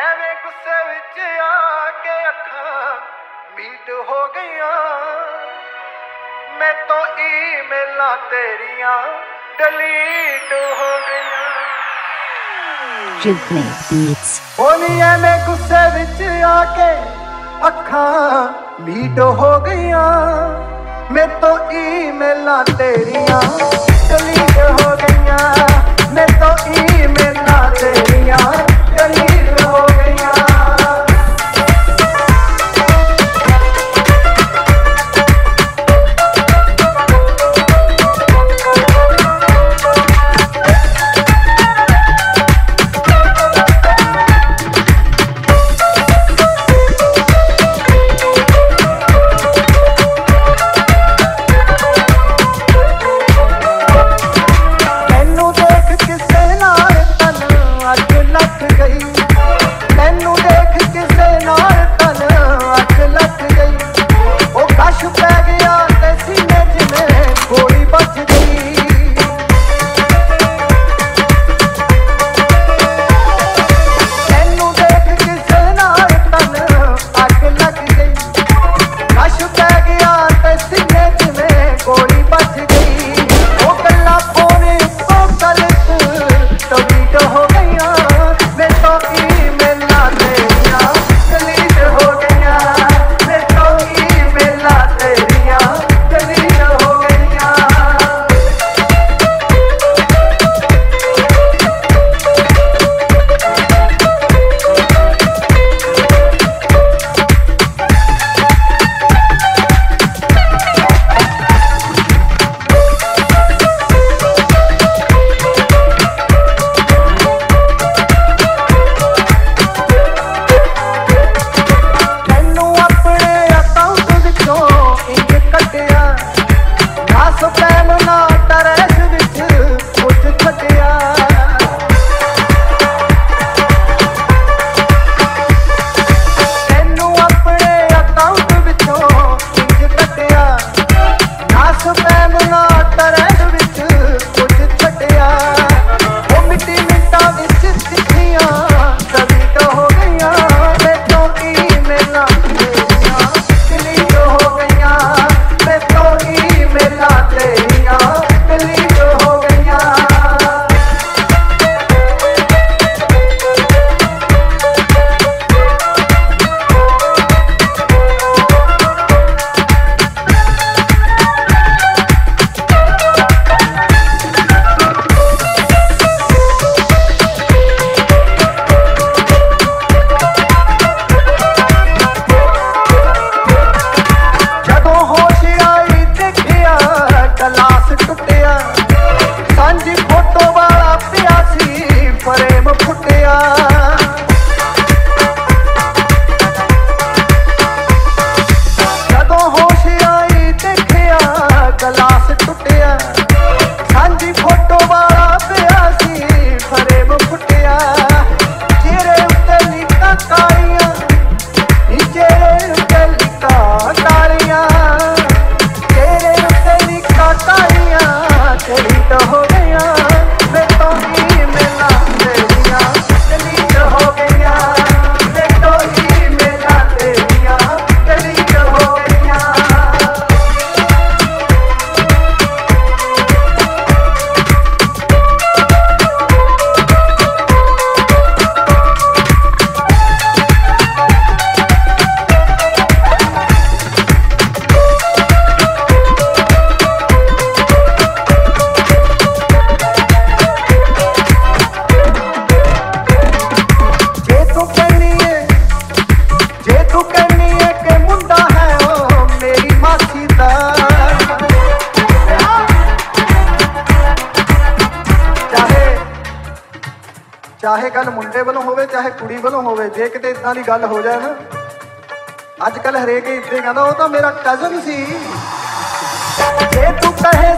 ਐਵੇਂ ਗੁੱਸੇ ਵਿੱਚ ਆ ਕੇ ਅੱਖਾਂ ਮੀਟ ਹੋ ਗਈਆਂ ਮੈਂ ਤੋਂ ਈਮੇਲਾਂ ਤੇਰੀਆਂ ਡਿਲੀਟ ਹੋ ਗਈਆਂ Rhythmic beats. ਹੋਣੀ ਐਵੇਂ ਗੁੱਸੇ ਵਿੱਚ ਆ ਕੇ ਅੱਖਾਂ ਮੀਟ ਹੋ ਗਈਆਂ ਮੈਂ ਤੋਂ ਈਮੇਲਾਂ ਤੇਰੀਆਂ ਡਿਲੀਟ ਹੋ ਗਈਆਂ ਮੈਂ ਤੋਂ ਈਮੇਲਾਂ ਤੇਰੀਆਂ ਫੁੱਟਿਆ। ਸਾਂਝੀ ਫੋਟੋ ਵਾਲਾ ਪਿਆ ਸੀ ਫਰੇਮ ਫੁੱਟਿਆ। ਚਾਹੇ ਗੱਲ ਮੁੰਡੇ ਵੱਲੋਂ ਹੋਵੇ, ਚਾਹੇ ਕੁੜੀ ਵੱਲੋਂ ਹੋਵੇ, ਜੇ ਕਿਤੇ ਇਦਾਂ ਦੀ ਗੱਲ ਹੋ ਜਾਏ ਨਾ, ਅੱਜ ਕੱਲ ਹਰੇਕ ਇੱਥੇ ਕਹਿੰਦਾ, ਉਹ ਤਾਂ ਮੇਰਾ ਕਜ਼ਨ ਸੀ। ਜੇ ਤੂੰ ਕਹੇ